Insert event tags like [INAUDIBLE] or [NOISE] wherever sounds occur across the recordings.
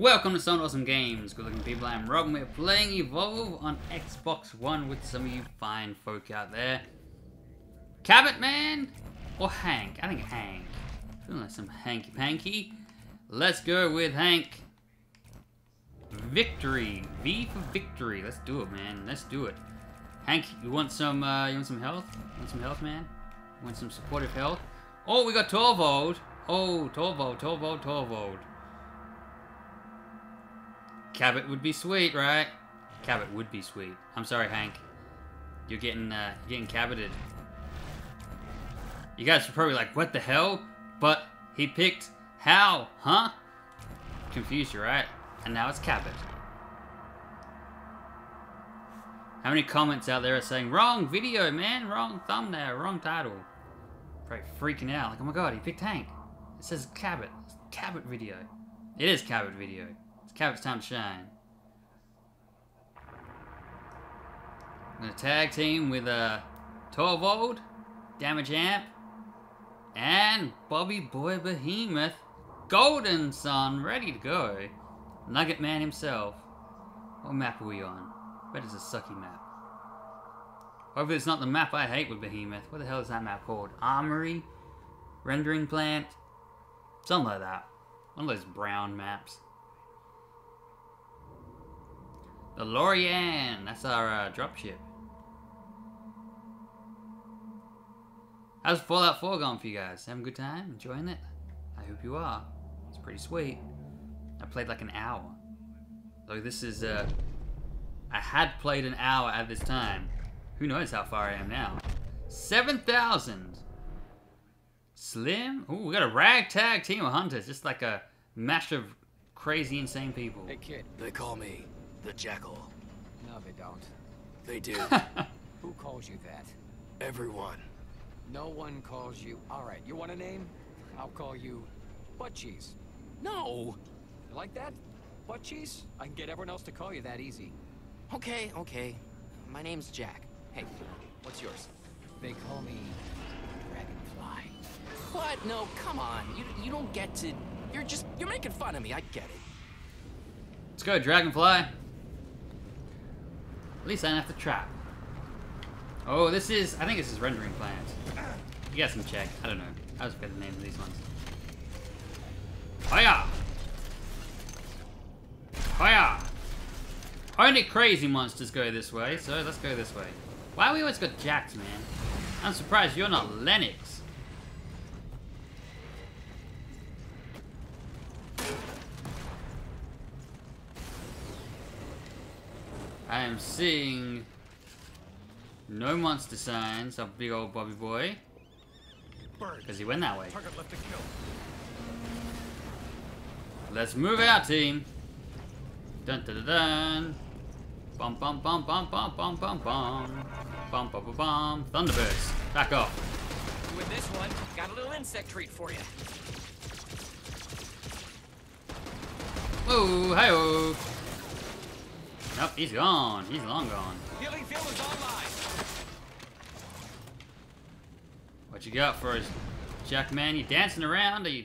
Welcome to Somewhat Awesome Games. Good looking people, I'm Rob and we're playing Evolve on Xbox One with some of you fine folk out there. Cabot Man or Hank? I think Hank. Feeling like some hanky panky. Let's go with Hank. Victory. V for victory. Let's do it, man. Let's do it. Hank, you want some uh, you want some health? Want some health, man? Want some supportive health? Oh, we got Torvald. Oh, Torvald, Torvald, Torvald. Cabot would be sweet, right? Cabot would be sweet. I'm sorry, Hank. You're getting uh, getting caboted. You guys are probably like, what the hell? But he picked how, huh? Confused you, right? And now it's Cabot. How many comments out there are saying, wrong video, man, wrong thumbnail, wrong title? Probably freaking out, like, oh my god, he picked Hank. It says Cabot. It's Cabot video. It is Cabot video. It's time to shine. I'm gonna tag team with a uh, Torvald, Damage Amp, and Bobby Boy Behemoth, Golden Sun, ready to go. Nugget Man himself. What map are we on? Bet it's a sucky map. Hopefully it's not the map I hate with Behemoth. What the hell is that map called? Armory? Rendering Plant? Something like that. One of those brown maps. The Lorian! That's our uh, dropship. How's Fallout 4 going for you guys? Having a good time? Enjoying it? I hope you are. It's pretty sweet. I played like an hour. Though this is, uh... I had played an hour at this time. Who knows how far I am now. 7,000! Slim? Ooh, we got a ragtag team of hunters. Just like a mash of crazy, insane people. Hey kid, They call me the Jackal. no they don't. They do. [LAUGHS] Who calls you that? Everyone. No one calls you. All right, you want a name? I'll call you Butt Cheese. No. You like that? Butt Cheese? I can get everyone else to call you that easy. Okay, okay. My name's Jack. Hey, what's yours? They call me Dragonfly. What? No, come on. You you don't get to. You're just you're making fun of me. I get it. Let's go, Dragonfly. At least I don't have to trap. Oh, this is, I think this is Rendering Plant. You guys can check. I don't know. I was forget the name of these ones. Hiya! Hiya! Only crazy monsters go this way, so let's go this way. Why we always got Jax, man? I'm surprised you're not Lennox. I am seeing no monster signs of big old Bobby Boy. Because he went that way. Target left to kill. Let's move out, team. Dun dun dun dun. Bum bum bum bum bum bum bum bum. Bum bum bum bum. Thunderburst. Back off. With this one, got a little insect treat for you. Whoa, hey oh. Nope, he's gone. He's long gone. Healing field is online. What you got for us, Jack man? You dancing around? Are you?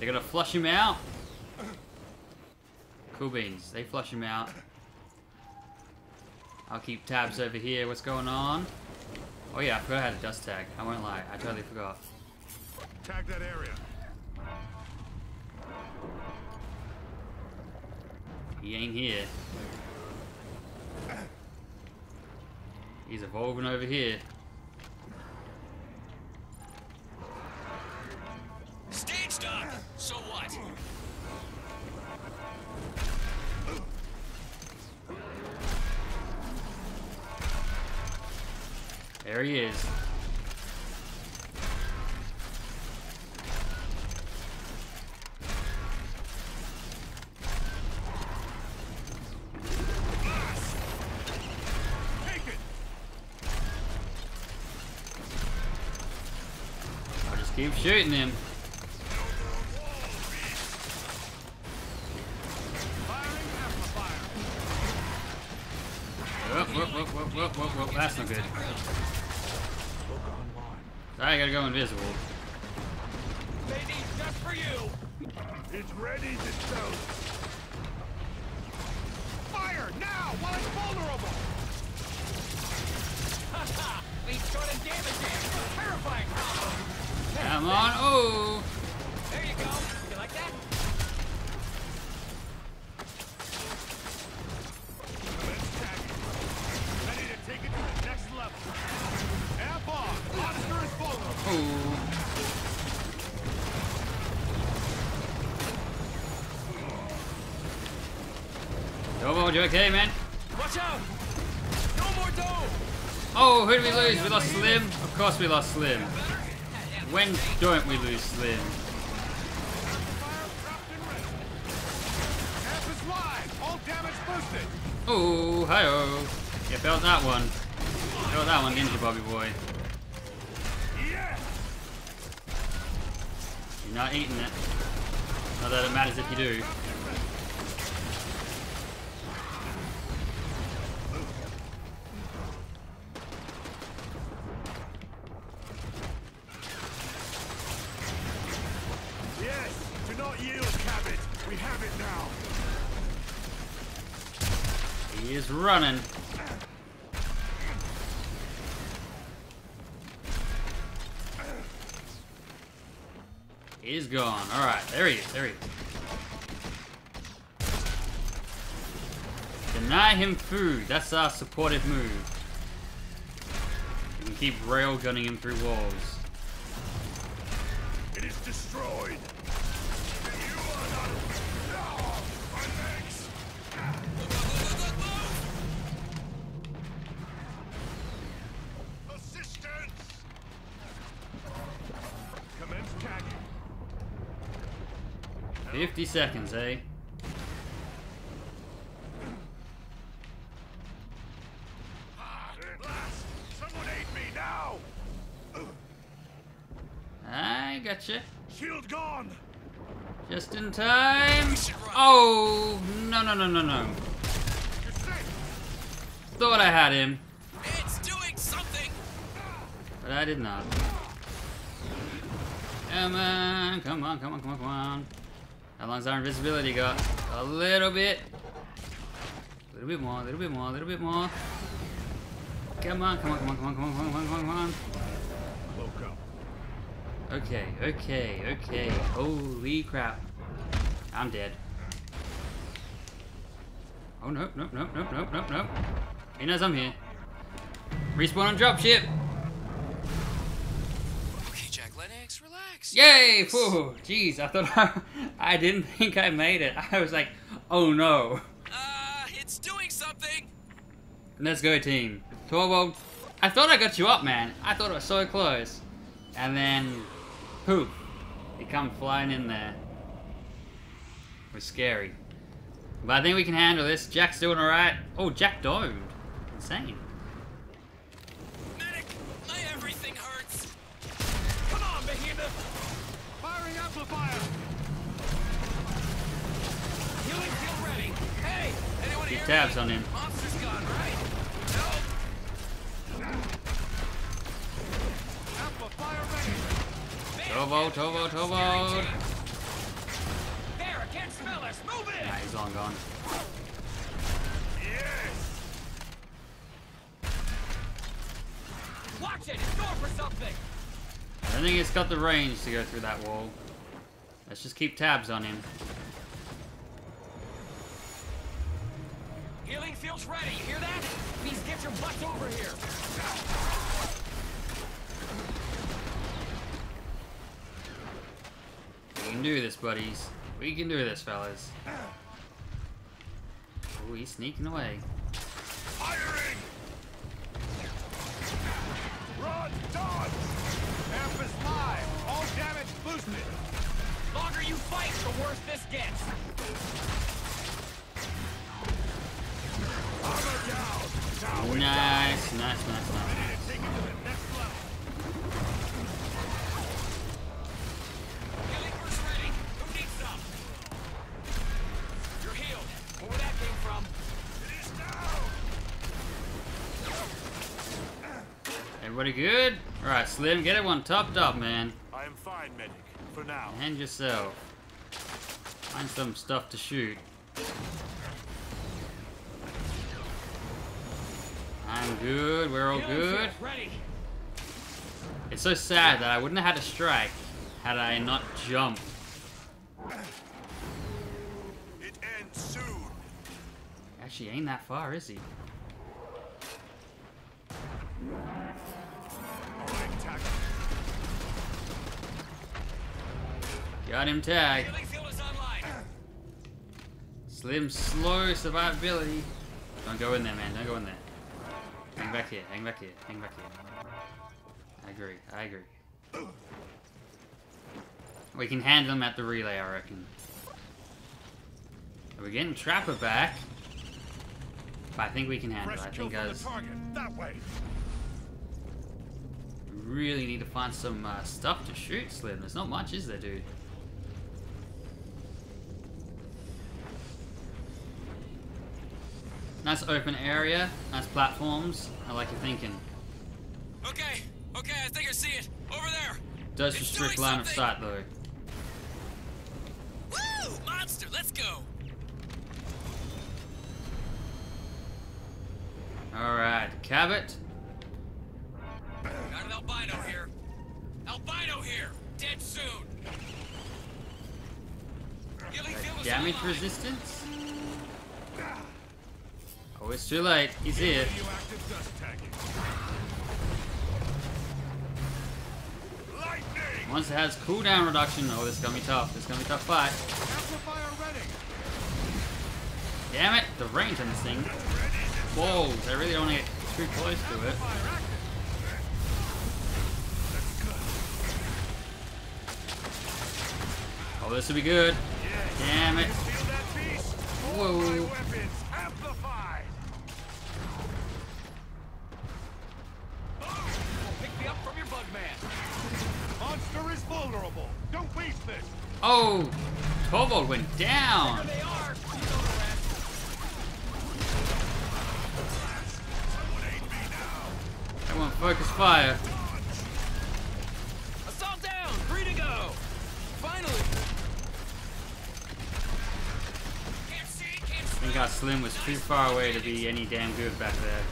They gonna flush him out? Cool beans. They flush him out. I'll keep tabs over here. What's going on? Oh yeah, I forgot I had a dust tag. I won't lie. I totally forgot. Tag that area. He ain't here. He's evolving over here. Stage done. So what? There he is. Shooting him. That's not good. I gotta go invisible. They Just for you. It's ready to toast. Fire now while it's vulnerable. [LAUGHS] He's got a damage in. Terrifying combo. Come on. Oh. There you go. You like that? Commence. Ready to take it to the next level. Amp. Monster is vulnerable. Oh. Tovo, you okay, man? Watch out! No more dome! Oh, who did we lose? We lost Slim? Of course we lost Slim. When don't we lose Slim? Damage boosted. Oh. You felt that one. You Felt that one, you, Bobby boy? You're not eating it. Not that it matters if you do. Running. He's gone. Alright, there he is, there he is. Deny him food. That's our supportive move. We can keep rail gunning him through walls. It is destroyed. 50 seconds, eh? At last, someone aid me now. I gotcha. Shield gone. Just in time. Oh, no, no, no, no, no. Thought I had him, It's doing something! but I did not. Come on, come on, come on, come on, come on. How long's our invisibility got? A little bit. A little bit more, a little bit more, a little bit more. Come on, come on, come on, come on, come on, come on, come on, come on. Okay, okay, okay. Holy crap. I'm dead. Oh, nope, nope, nope, nope, nope, nope, nope. He knows I'm here. Respawn on dropship. Yay! Whew, jeez, I thought [LAUGHS] I, I didn't think I made it. I was like, oh no. Uh, it's doing something! Let's go, team. Torvald, I thought I got you up, man. I thought it was so close. And then, poof, you come flying in there. It was scary. But I think we can handle this. Jack's doing alright. Oh, Jack domed. Insane. Firing. Healing field ready. Hey, anyone Keep tabs me? on him. Monster's gone, right? No. Amplifier ready. Torvald, Torvald, Torvald. There, I can't smell us. Move in! Nah, he's long gone. Yes. Watch it! It's going for something! I think it's got the range to go through that wall. Let's just keep tabs on him. Healing field's ready. You hear that? Please get your butts over here. We can do this, buddies. We can do this, fellas. Oh, he's sneaking away. Firing. Run, dodge. Amp is live. All damage boosted. Longer you fight, the worse this gets. Armor down. Now Nice, nice, nice, nice. ready to take it to the next level. Healing burst ready. Who needs some? You're healed. Where that came from? It is now. Everybody good? Alright, Slim, get everyone topped up, man. I am fine, medic. For now. And yourself. Find some stuff to shoot. I'm good. We're all good. It's so sad that I wouldn't have had a strike had I not jumped. It ends soon. Actually, ain't that far, is he? Got him tagged. Healing field is online. Slim, slow survivability. Don't go in there, man. Don't go in there. Hang back here. Hang back here. Hang back here. I agree. I agree. We can handle them at the relay, I reckon. We're getting Trapper back. But I think we can handle it. I think guys the target. That way. really need to find some uh, stuff to shoot, Slim. There's not much, is there, dude? Nice open area, nice platforms. I like your thinking. Okay, okay, I think I see it. Over there. Does restrict line of sight though. Woo! Monster, let's go. Alright, Cabot. Got an albino here. Albino here. Dead soon. Healing field is Damage resistance? Oh, it's too late. He's here. Once it has cooldown reduction, oh, this is gonna be tough. This is gonna be a tough fight. Damn it, the range on this thing. Balls, I really don't want to get too close to it. Oh, this will be good. Damn it. Whoa. Oh, Torvald went down. There they are. You know the rest. Someone aid me now. I want focus fire. Assault down. Free to go. Finally. Can't see. Can't I think our Slim was too far away to be any damn good back there.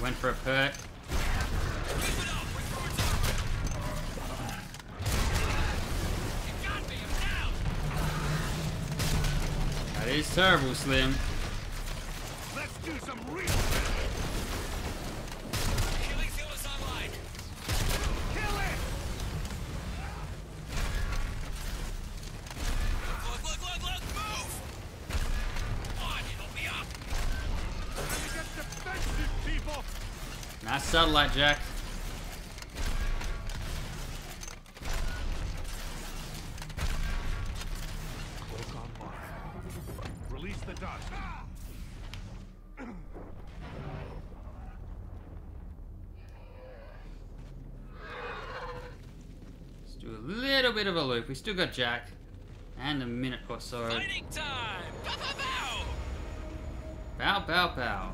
Went for a perk. That is terrible, Slim. Let's do some real Healing field is online. kill it. Look, look, look, look. Move. On, help me up. Let me get defensive, people. Nice satellite, Jack. Let's do a little bit of a loop. We still got Jack. And a minute or so. Fighting time. Pow, pow, pow. Bow, bow, bow.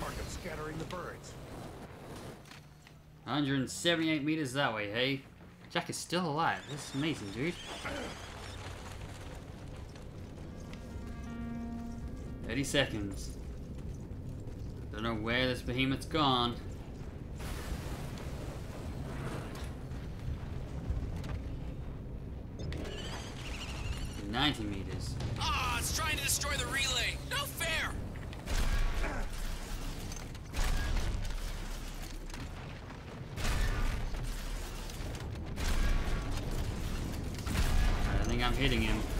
Target scattering the birds. 178 meters that way, hey? Jack is still alive. This is amazing, dude. 30 seconds. Don't know where this behemoth's gone. Ninety meters. Ah, it's trying to destroy the relay. No fair. I don't think I'm hitting him.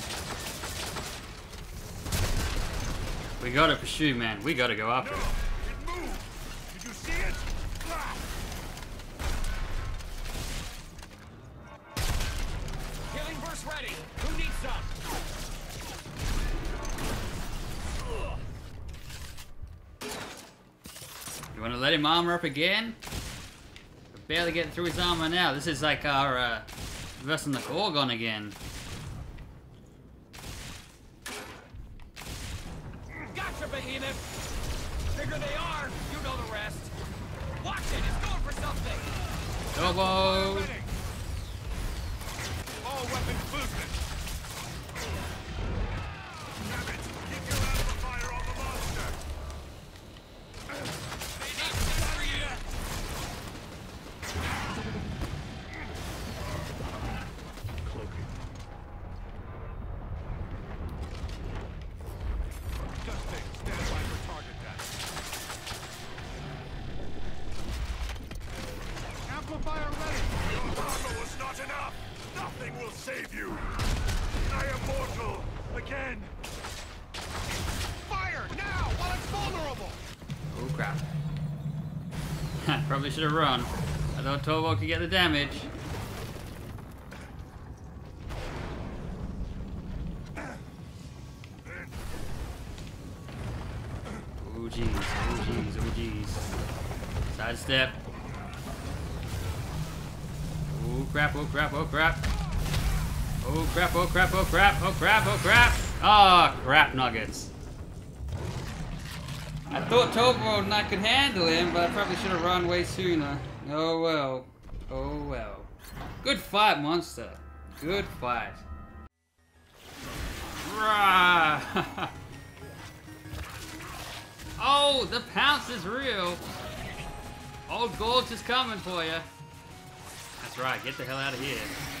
We gotta pursue, man. We gotta go after No! it. Did you see it? Burst ready. Who needs? You wanna let him armor up again? We're barely getting through his armor now. This is like our, uh, versing the Gorgon again. Torvald! Amplifier ready! Your armor was not enough! Nothing will save you! I am mortal! Again! Fire! Now! While it's vulnerable! Oh crap. I probably should have run. I thought Torvald could get the damage. Oh jeez, oh jeez, oh jeez. Sidestep. Crap, oh crap, oh crap. Oh crap, oh crap, oh crap, oh crap, oh crap. Oh crap nuggets. I thought Torvald and I could handle him, but I probably should have run way sooner. Oh well. Oh well. Good fight, monster. Good fight. [LAUGHS] Oh, the pounce is real. Old Gorge is coming for you. That's right, get the hell out of here.